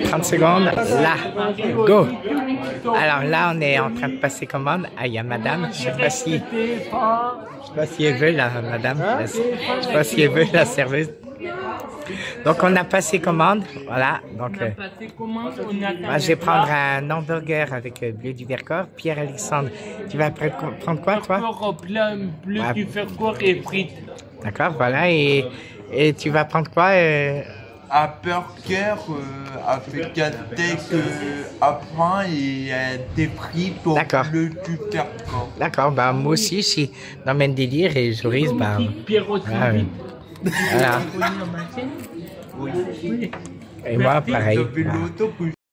30 secondes, là, go. Alors là, on est en train de passer commande. Ah, il y a madame, je sais pas si, je sais pas si elle veut la madame, la- je sais pas si elle veut la serveuse. Donc on a passé commande, voilà. Donc euh, moi, je vais prendre un hamburger avec euh, bleu du Vercors. Pierre-Alexandre, tu vas pre- prendre quoi toi? Bleu du Vercors et frites. D'accord, voilà. Et, et tu vas prendre quoi euh, Euh, avec un steak euh, à pain et un des D'accord. bleu du Vercors. D'accord, bah moi aussi, je suis dans le même délire et bah aussi. voilà. ouais. Voilà. Et moi, pareil.